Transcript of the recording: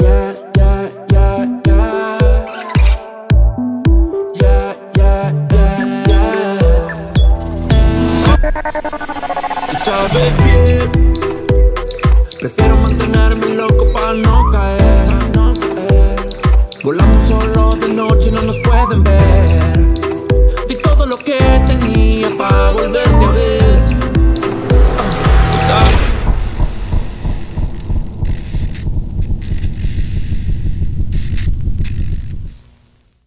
Yeah, yeah, yeah, yeah. Yeah, yeah, yeah. Tú sabes bien. Prefiero mantenerme loco para no caer. no caer. Volamos solo de noche y no nos pueden ver. Di todo lo que tenía para volver.